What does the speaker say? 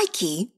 Nike